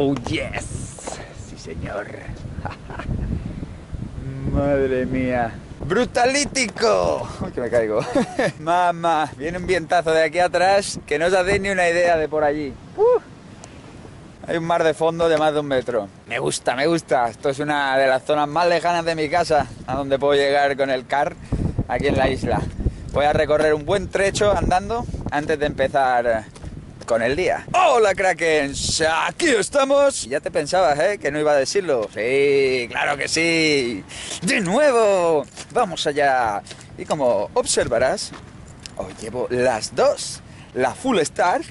Oh, yes. Sí, señor. Madre mía. ¡Brutalítico! Que me caigo. Mamá, viene un vientazo de aquí atrás que no os hacéis ni una idea de por allí. Hay un mar de fondo de más de un metro. Me gusta, me gusta. Esto es una de las zonas más lejanas de mi casa, a donde puedo llegar con el car aquí en la isla. Voy a recorrer un buen trecho andando antes de empezar con el día. ¡Hola, Kraken! Aquí estamos. Ya te pensabas, ¿eh? Que no iba a decirlo. Sí, claro que sí. De nuevo. Vamos allá. Y como observarás, hoy llevo las dos. La Full Star.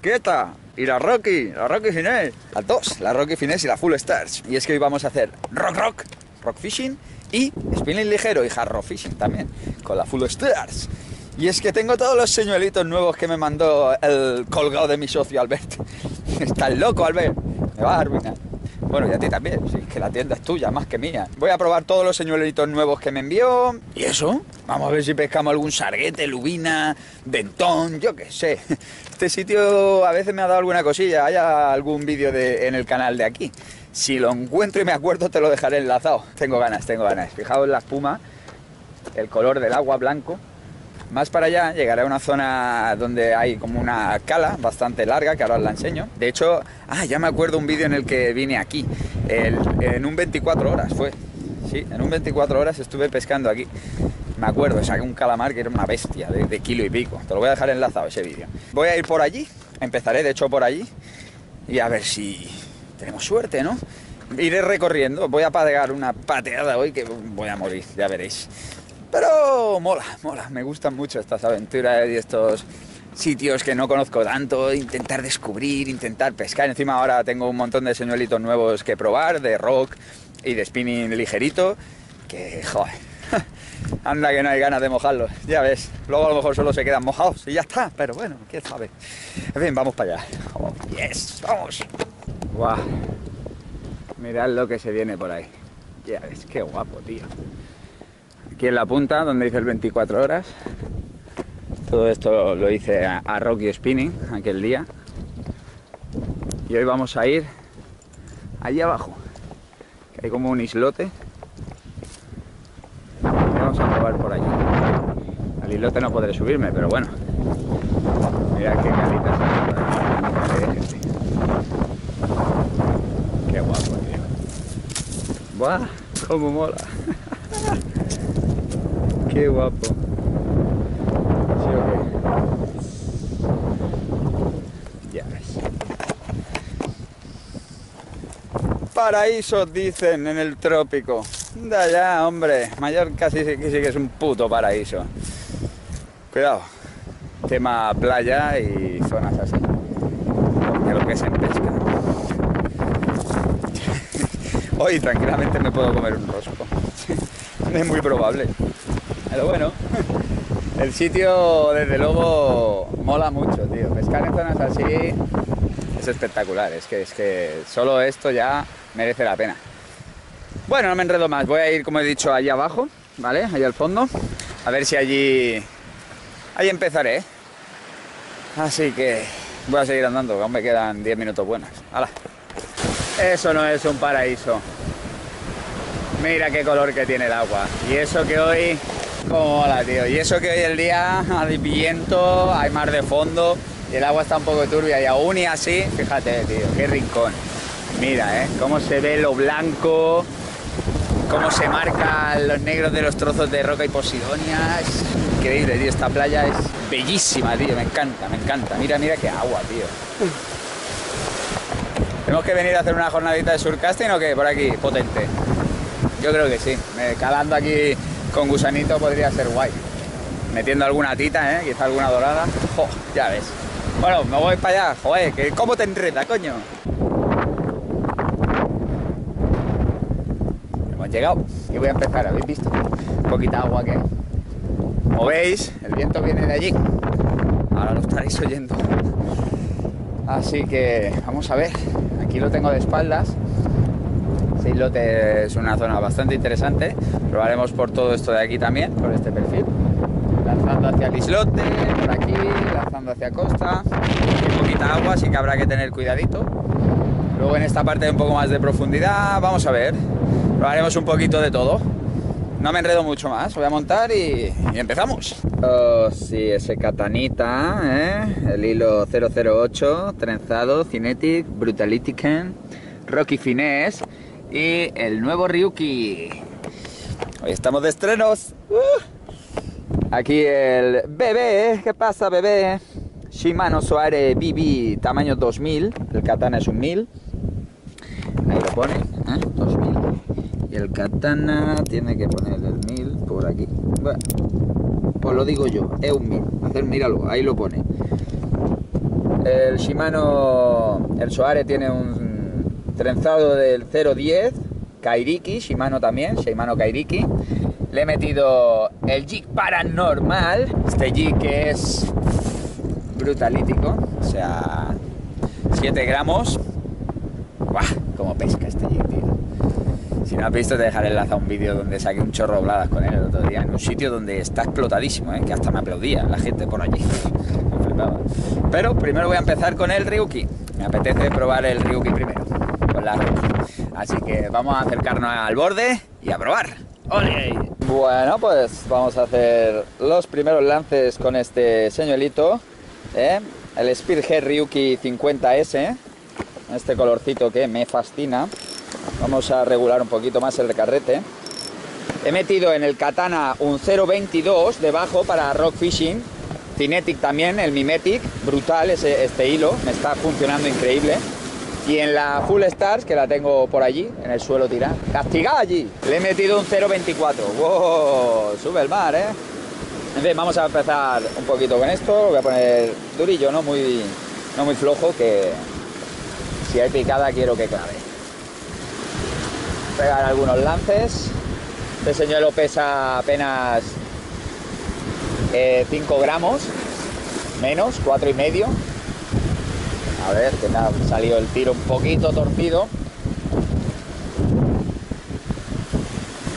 ¡Quieta! Y la Rocky, la Rocky Finesse. Las dos, la Rocky Finesse y la Full Stars. Y es que hoy vamos a hacer rock rock, rock fishing y spinning ligero y hard fishing también, con la Full Stars. Y es que tengo todos los señuelitos nuevos que me mandó el colgado de mi socio Albert. Estás loco, Albert. Me va a arruinar. Bueno, y a ti también, sí, que la tienda es tuya, más que mía. Voy a probar todos los señuelitos nuevos que me envió. ¿Y eso? Vamos a ver si pescamos algún sarguete, lubina, dentón, yo qué sé. Este sitio a veces me ha dado alguna cosilla. Hay algún vídeo en el canal de aquí. Si lo encuentro y me acuerdo, te lo dejaré enlazado. Tengo ganas, tengo ganas. Fijaos en la espuma, el color del agua blanco. Más para allá llegaré a una zona donde hay como una cala bastante larga, que ahora os la enseño. De hecho, ah, ya me acuerdo un vídeo en el que vine aquí, en un 24 horas fue. Sí, en un 24 horas estuve pescando aquí. Me acuerdo, saqué un calamar que era una bestia de, kilo y pico. Te lo voy a dejar enlazado ese vídeo. Voy a ir por allí, empezaré de hecho por allí y a ver si tenemos suerte, ¿no? Iré recorriendo, voy a patear una pateada hoy que voy a morir, ya veréis. Pero mola, mola, me gustan mucho estas aventuras y estos sitios que no conozco tanto, intentar descubrir, intentar pescar. Encima ahora tengo un montón de señuelitos nuevos que probar, de rock y de spinning ligerito, que joder, anda que no hay ganas de mojarlos, ya ves. Luego a lo mejor solo se quedan mojados y ya está, pero bueno, quién sabe. En fin, vamos para allá. Oh, yes, vamos. Guau. Mirad lo que se viene por ahí. Ya ves, qué guapo, tío aquí en la punta donde hice el 24 horas. Todo esto lo hice a, Rocky Spinning aquel día. Y hoy vamos a ir allí abajo, que hay como un islote. vamos a probar por allí. Al islote no podré subirme, pero bueno. Mira qué calitas Qué guapo, tío. ¡Buah! ¡Cómo mola! Guapo. ¿Sí o Ya. Paraísos dicen en el trópico. Da ya, hombre. Mallorca sí, sí, sí que es un puto paraíso. Cuidado. Tema playa y zonas así. Porque lo que se pesca. Hoy tranquilamente me puedo comer un rosco. es muy probable. Pero bueno, el sitio desde luego mola mucho, tío. Pescar en zonas así es espectacular. Es que, es que solo esto ya merece la pena. Bueno, no me enredo más. Voy a ir, como he dicho, allí abajo, ¿vale? Allí al fondo. A ver si allí... Ahí empezaré. Así que voy a seguir andando, aún me quedan 10 minutos buenos. ¡Hala! Eso no es un paraíso. Mira qué color que tiene el agua. Y eso que hoy hola, tío. Y eso que hoy el día hay viento, hay mar de fondo y el agua está un poco turbia y aún y así, fíjate, tío, qué rincón. Mira, ¿eh? Cómo se ve lo blanco, cómo se marcan los negros de los trozos de roca y posidonia. Es increíble, tío. Esta playa es bellísima, tío. Me encanta, me encanta. Mira, mira qué agua, tío. ¿Tenemos que venir a hacer una jornadita de surcasting o qué? Por aquí, potente. Yo creo que sí. Calando aquí con gusanito podría ser guay. Metiendo alguna tita, ¿eh? quizá alguna dorada. ya ves. Bueno, me voy para allá. Joder, que ¿cómo te enreda, coño? Hemos llegado y voy a empezar. ¿Habéis visto? Poquita agua que Como veis, el viento viene de allí. Ahora lo estaréis oyendo. Así que vamos a ver. Aquí lo tengo de espaldas islote es una zona bastante interesante. Probaremos por todo esto de aquí también, por este perfil. Lanzando hacia el islote, por aquí, lanzando hacia costa. Hay poquita agua, así que habrá que tener cuidadito. Luego en esta parte un poco más de profundidad, vamos a ver. Probaremos un poquito de todo. No me enredo mucho más, voy a montar y, y empezamos. Oh, sí, ese katanita, ¿eh? el hilo 008, trenzado, Cinetic, Brutalitiken, Rocky Finesse y el nuevo Ryuki. Hoy estamos de estrenos. Uh. Aquí el bebé, ¿qué pasa bebé? Shimano Soare BB tamaño 2000, el katana es un 1000. Ahí lo pone, ¿eh? 2000. Y el katana tiene que poner el 1000 por aquí. Bueno, pues lo digo yo, es un 1000. Hacer, míralo, ahí lo pone. El Shimano, el Soare tiene un trenzado del 010, Kairiki, Shimano también, Shimano Kairiki. Le he metido el jig paranormal, este jig que es brutalítico, o sea, 7 gramos. ¡Buah! Como pesca este jig, tío. Si no has visto, te dejaré enlaza un vídeo donde saqué un chorro bladas con él el otro día, en un sitio donde está explotadísimo, ¿eh? que hasta me aplaudía la gente por allí. Pero primero voy a empezar con el Ryuki. Me apetece probar el Ryuki primero, con la Rocky. Así que vamos a acercarnos al borde y a probar. ¡Ole! Bueno, pues vamos a hacer los primeros lances con este señuelito, ¿eh? el Spearhead Ryuki 50S, este colorcito que me fascina. Vamos a regular un poquito más el recarrete. He metido en el katana un 0.22 debajo para rock fishing. Cinetic también, el Mimetic, brutal ese, este hilo, me está funcionando increíble. Y en la Full Stars, que la tengo por allí, en el suelo tirada, castigada allí, le he metido un 0.24. ¡Wow! Sube el mar, ¿eh? En fin, vamos a empezar un poquito con esto. Voy a poner durillo, no muy, no muy flojo, que si hay picada quiero que clave pegar algunos lances. Este señuelo pesa apenas 5 eh, gramos, menos, cuatro y medio. A ver, que me ha salido el tiro un poquito torcido.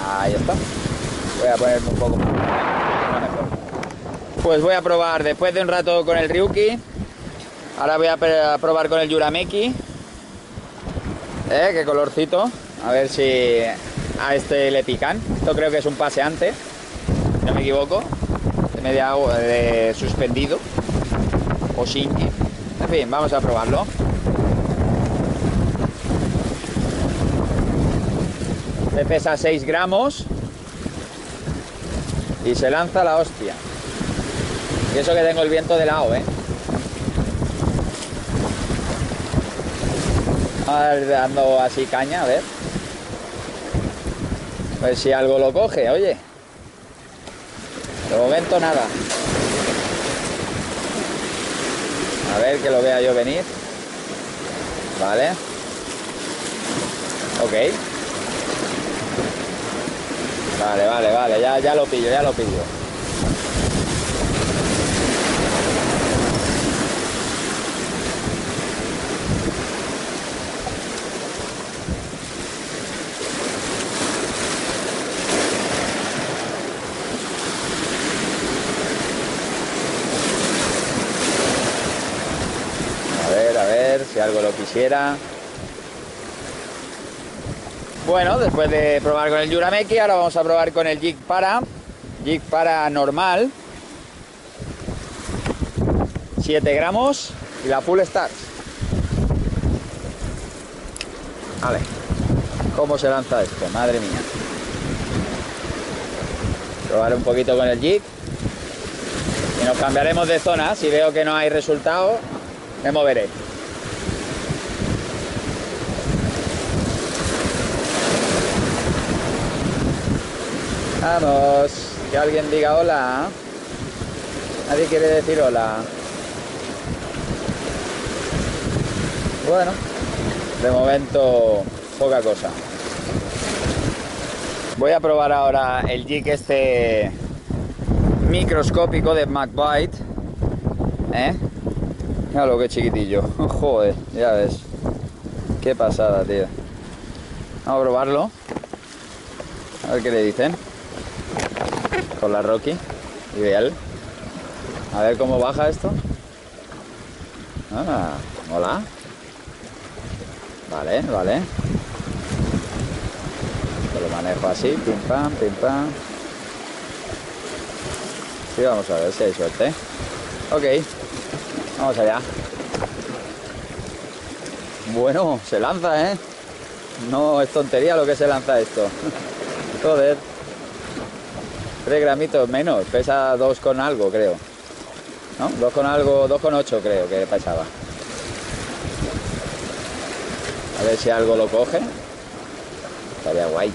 Ahí está. Voy a ponerme un poco más. Pues voy a probar después de un rato con el Ryuki. Ahora voy a probar con el Yurameki. ¿Eh? Qué colorcito. A ver si a este le pican. Esto creo que es un paseante, no me equivoco. De media suspendido. O Shinji. Fin, vamos a probarlo. Este pesa 6 gramos. Y se lanza la hostia. Y eso que tengo el viento de lado, ¿eh? A ver, dando así caña, a ver. A ver si algo lo coge, oye. De momento nada. A ver que lo vea yo venir. Vale. Ok. Vale, vale, vale. Ya, ya lo pillo, ya lo pillo. si algo lo quisiera. Bueno, después de probar con el Yurameki, ahora vamos a probar con el Jig Para. Jig Para normal. 7 gramos y la Full Stars. Vale. ¿Cómo se lanza esto? Madre mía. Probar un poquito con el jig. Y nos cambiaremos de zona. Si veo que no hay resultado, me moveré. Vamos, que alguien diga hola. Nadie quiere decir hola. Bueno, de momento poca cosa. Voy a probar ahora el jig este microscópico de McBite. ¿Eh? Mira lo que chiquitillo. Joder, ya ves. Qué pasada, tío. Vamos a probarlo. A ver qué le dicen con la Rocky. Ideal. A ver cómo baja esto. Ah, hola. Vale, vale. lo manejo así, pim pam, pim pam. Sí, vamos a ver si hay suerte. Ok, vamos allá. Bueno, se lanza, ¿eh? No es tontería lo que se lanza esto. Joder. 3 gramitos menos, pesa 2 con algo, creo. ¿No? 2 con algo, 2 con 8 creo que pesaba. A ver si algo lo coge. Estaría guay.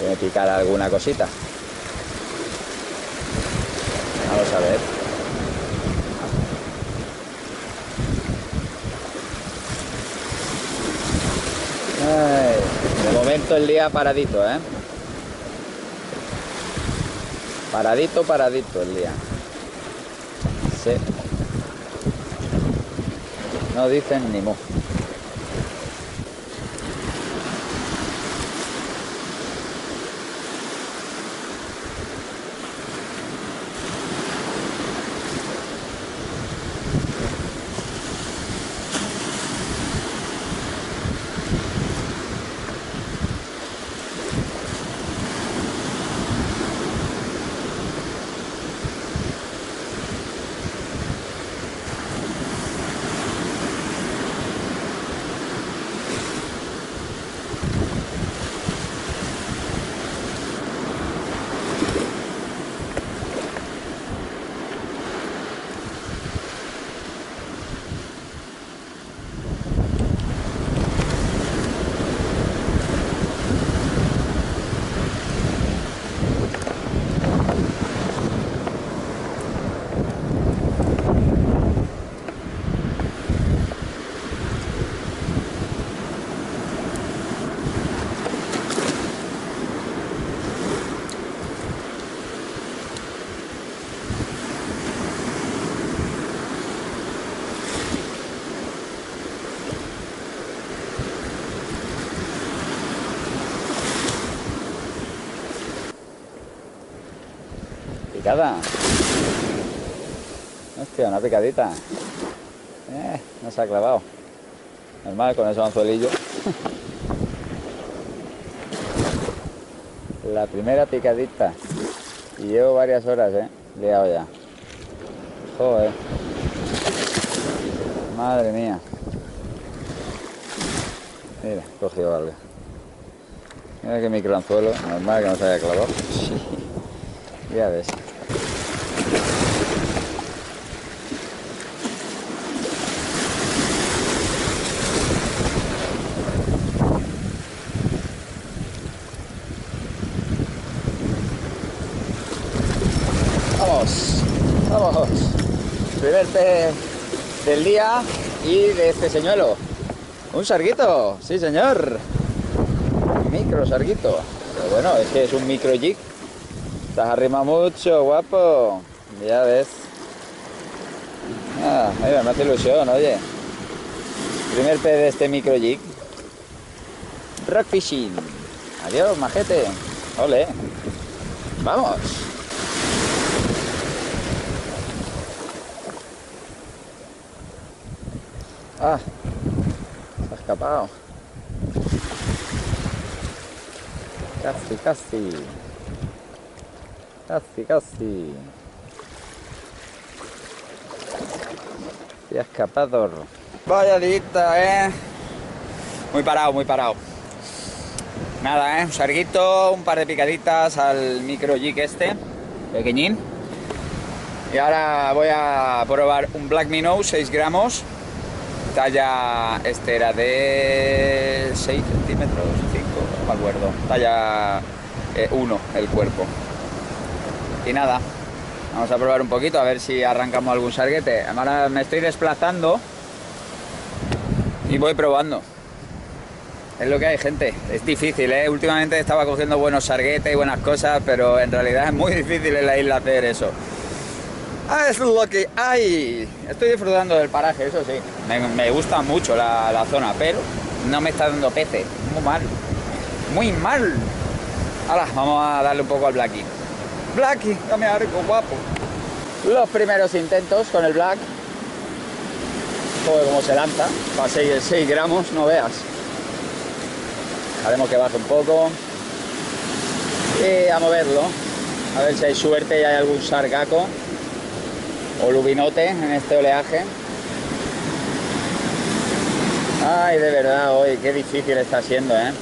Que picar alguna cosita. Vamos a ver. de momento el día paradito, ¿eh? Paradito, paradito el día. Sí. No dicen ni mo. Hostia, una picadita. Eh, no se ha clavado. Normal con ese anzuelillo. La primera picadita. Y llevo varias horas, eh. Liado ya. Joder. Madre mía. Mira, cogido algo. Mira que microanzuelo. Normal que no se haya clavado. ya ves. Del día y de este señuelo. Un sarguito, sí señor. Micro sarguito. Pero bueno, es que es un micro jig. Estás arrima mucho, guapo. Ya ves. Ah, me hace ilusión, oye. Primer pez de este micro jig. Rock fishing. Adiós, majete. Ole. Vamos. Ah, se ha escapado. Casi, casi. Casi, casi. Se ha escapado. Vaya dita, eh. Muy parado, muy parado. Nada, eh. Un sarguito, un par de picaditas al micro jig este, pequeñín. Y ahora voy a probar un Black Minnow, 6 gramos talla, este era de 6 centímetros, 5, no me acuerdo, talla 1 eh, el cuerpo. Y nada, vamos a probar un poquito a ver si arrancamos algún sarguete. Ahora me estoy desplazando y voy probando. Es lo que hay, gente. Es difícil, ¿eh? Últimamente estaba cogiendo buenos sarguetes y buenas cosas, pero en realidad es muy difícil en la isla hacer eso. Ah, es lo que hay. Estoy disfrutando del paraje, eso sí. Me, gusta mucho la, zona, pero no me está dando peces. Muy mal. Muy mal. Ahora, vamos a darle un poco al Blacky. Blacky, dame arco, guapo. Los primeros intentos con el Black. Joder, cómo se lanza. Para 6, 6 gramos, no veas. Haremos que baje un poco. Y a moverlo. A ver si hay suerte y hay algún sargaco o lubinote en este oleaje. Ay, de verdad, hoy qué difícil está siendo, ¿eh?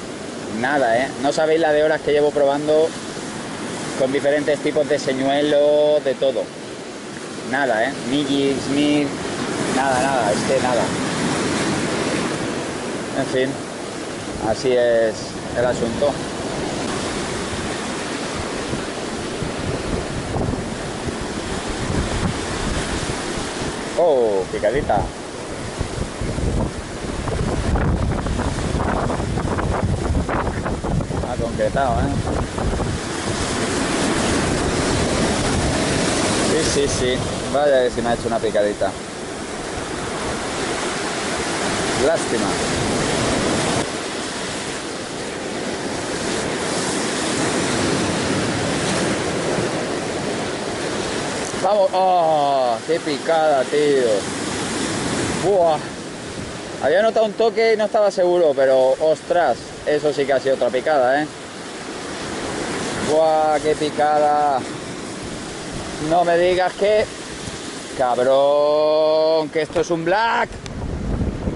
Nada, ¿eh? No sabéis la de horas que llevo probando con diferentes tipos de señuelos, de todo. Nada, ¿eh? Ni jigs, ni... Nada, nada, es que nada. En fin, así es el asunto. Oh, picadita. Ha concretado, ¿eh? Sí, sí, sí. Vaya que si me ha hecho una picadita. Lástima. Vamos. ¡Oh! ¡Qué picada, tío! ¡Buah! Había notado un toque y no estaba seguro, pero ostras, eso sí que ha sido otra picada, ¿eh? ¡Buah! ¡Qué picada! No me digas que... ¡Cabrón! ¡Que esto es un black!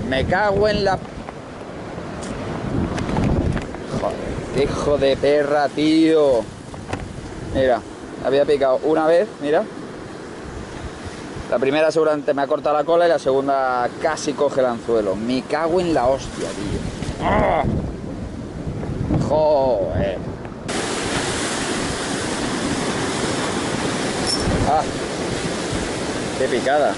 Me cago en la... Joder, hijo de perra, tío. Mira, había picado una vez, mira. La primera seguramente me ha cortado la cola y la segunda casi coge el anzuelo. Me cago en la hostia, tío. Joder. Ah, qué picada.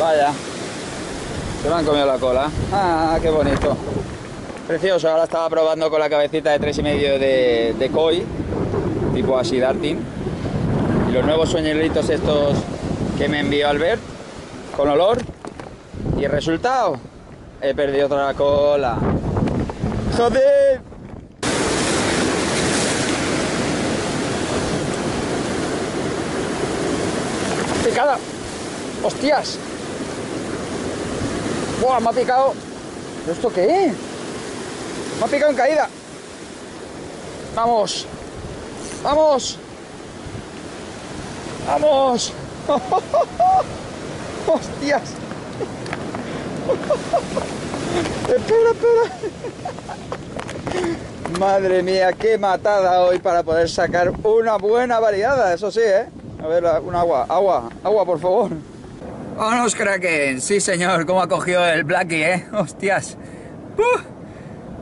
Vaya, se me han comido la cola. Ah, qué bonito. Precioso, ahora estaba probando con la cabecita de tres y medio de, de koi, tipo así darting. Y los nuevos sueñelitos estos que me envió Albert, con olor. Y el resultado, he perdido otra cola. ¡Joder! ¡Picada! ¡Hostias! ¡Buah! Me ha picado. ¿Pero esto qué es? Me ha picado en caída. Vamos. Vamos. Vamos. Hostias. espera, espera. Madre mía, qué matada hoy para poder sacar una buena variada, eso sí, ¿eh? A ver, un agua, agua, agua, por favor. Vámonos, Kraken. Sí, señor, cómo ha cogido el Blackie, ¿eh? Hostias. ¡Uh!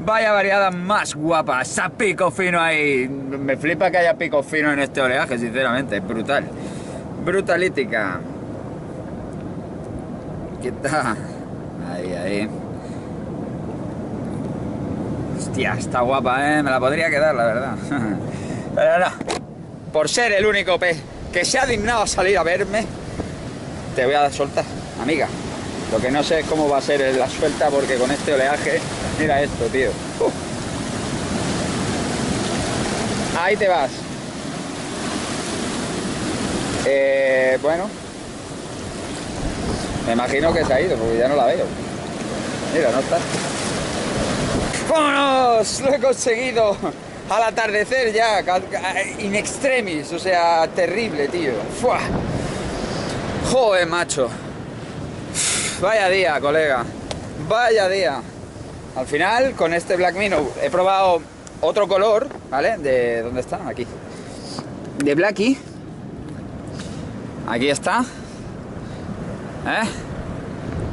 Vaya variada más guapa. Esa pico fino ahí. Me flipa que haya pico fino en este oleaje, sinceramente. Brutal. Brutalítica. ¿Qué tal? Ahí, ahí. Hostia, está guapa, ¿eh? Me la podría quedar, la verdad. Pero no. Por ser el único pez que se ha dignado a salir a verme, te voy a soltar, amiga. Lo que no sé es cómo va a ser la suelta porque con este oleaje, mira esto, tío. Uh. Ahí te vas. Eh, bueno, me imagino que se ha ido porque ya no la veo. Mira, no está. ¡Vámonos! ¡Lo he conseguido! Al atardecer ya, in extremis, o sea, terrible, tío. ¡Fua! Joder, macho. Vaya día, colega. Vaya día. Al final, con este Black Minnow, he probado otro color, ¿vale? De ¿dónde está? Aquí. De Blackie. Aquí está. ¿Eh?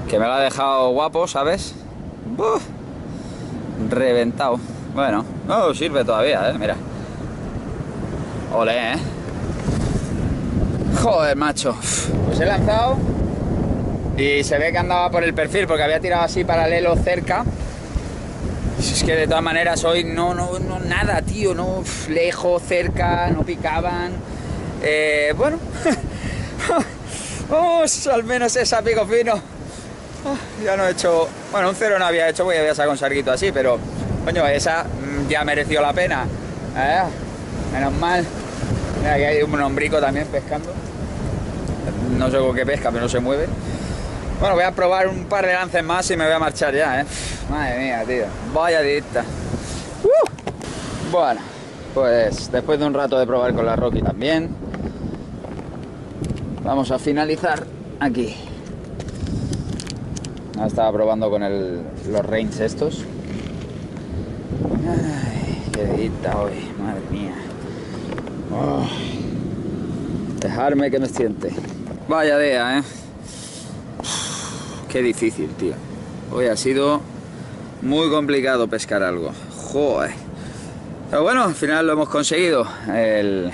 Que me lo ha dejado guapo, ¿sabes? ¡Buf! Reventado. Bueno, no sirve todavía, ¿eh? Mira. Ole, ¿eh? Joder, macho. Pues he lanzado y se ve que andaba por el perfil porque había tirado así paralelo cerca. Es que de todas maneras hoy no, no, no, nada, tío, no, lejos, cerca, no picaban. Eh, bueno, vamos, al menos esa pico fino. Ah, ya no he hecho... Bueno, un cero no había hecho porque había sacado un sarguito así, pero... Coño, esa mm, ya mereció la pena. ¿Eh? Menos mal. Mira, aquí hay un hombrico también pescando. No sé con qué pesca, pero no se mueve. Bueno, voy a probar un par de lances más y me voy a marchar ya, ¿eh? Madre mía, tío. Vaya dita. Uh. Bueno, pues después de un rato de probar con la Rocky también, vamos a finalizar aquí. Estaba probando con el, los reins estos. Ay, qué dita hoy, madre mía. Oh. Dejarme que me siente. Vaya día, ¿eh? Qué difícil, tío. Hoy ha sido muy complicado pescar algo. Joder. Pero bueno, al final lo hemos conseguido. El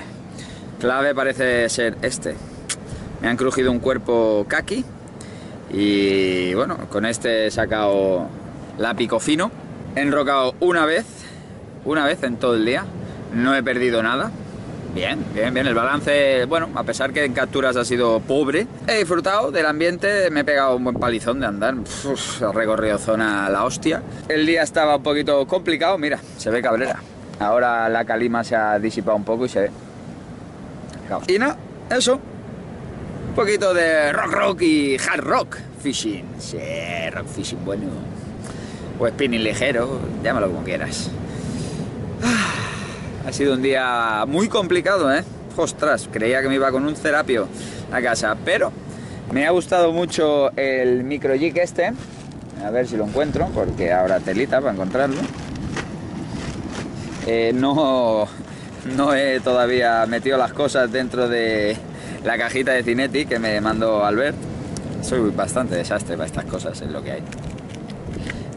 clave parece ser este. Me han crujido un cuerpo kaki. Y bueno, con este he sacado la pico fino. He enrocado una vez. Una vez en todo el día. No he perdido nada. Bien, bien, bien. El balance, bueno, a pesar que en capturas ha sido pobre, he disfrutado del ambiente, me he pegado un buen palizón de andar. he recorrido zona la hostia. El día estaba un poquito complicado, mira, se ve cabrera. Ahora la calima se ha disipado un poco y se ve. Y no, eso. Un poquito de rock rock y hard rock fishing. Sí, rock fishing bueno. O spinning ligero, llámalo como quieras. Ha sido un día muy complicado, ¿eh? Ostras, creía que me iba con un cerapio a casa, pero me ha gustado mucho el micro jig este. A ver si lo encuentro, porque ahora telita para encontrarlo. Eh, no, no he todavía metido las cosas dentro de la cajita de Cinetti que me mandó Albert. Soy bastante desastre para estas cosas, es lo que hay.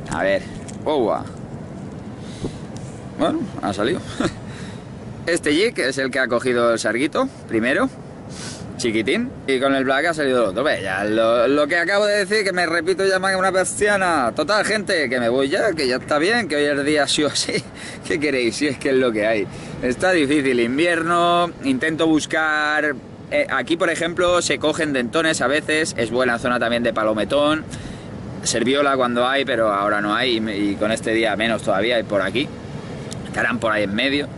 A ver. Oh, bueno, ha salido. Este jig es el que ha cogido el sarguito primero, chiquitín, y con el black ha salido el otro. Ve, ya, lo, que acabo de decir, que me repito ya más que una persiana. Total, gente, que me voy ya, que ya está bien, que hoy es día sí o sí. ¿Qué queréis? Si es que es lo que hay. Está difícil, invierno, intento buscar... Eh, aquí, por ejemplo, se cogen dentones a veces, es buena zona también de palometón. Serviola cuando hay, pero ahora no hay, y, con este día menos todavía, hay por aquí. Estarán por ahí en medio.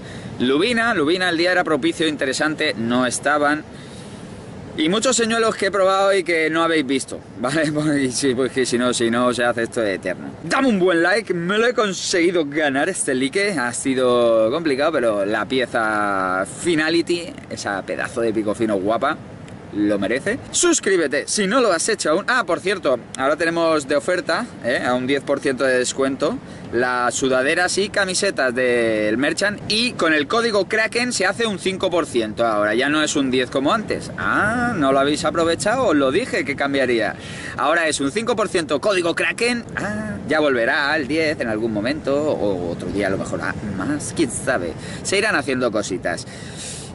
Lubina, Lubina, el día era propicio, interesante, no estaban. Y muchos señuelos que he probado y que no habéis visto, ¿vale? Porque sí, pues que si no, si no, se hace esto de eterno. Dame un buen like, me lo he conseguido ganar este like, ha sido complicado, pero la pieza Finality, esa pedazo de pico fino guapa, lo merece. Suscríbete si no lo has hecho aún. Ah, por cierto, ahora tenemos de oferta, ¿eh? a un 10% de descuento, las sudaderas y camisetas del Merchant y con el código Kraken se hace un 5%. Ahora ya no es un 10 como antes. Ah, ¿no lo habéis aprovechado? Os lo dije que cambiaría. Ahora es un 5% código Kraken. Ah, ya volverá al 10 en algún momento o otro día a lo mejor más, quién sabe. Se irán haciendo cositas.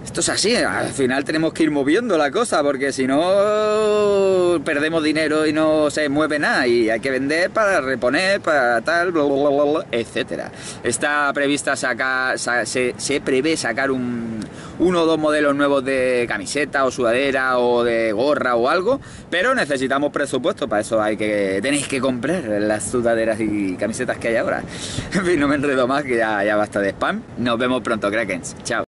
Esto es así, al final tenemos que ir moviendo la cosa porque si no perdemos dinero y no se mueve nada y hay que vender para reponer, para tal, bla, bla, bla, etcétera. Está prevista sacar, se, se prevé sacar un, uno o dos modelos nuevos de camiseta o sudadera o de gorra o algo, pero necesitamos presupuesto, para eso hay que tenéis que comprar las sudaderas y camisetas que hay ahora. En fin, no me enredo más, que ya, ya basta de spam. Nos vemos pronto, Krakens. Chao.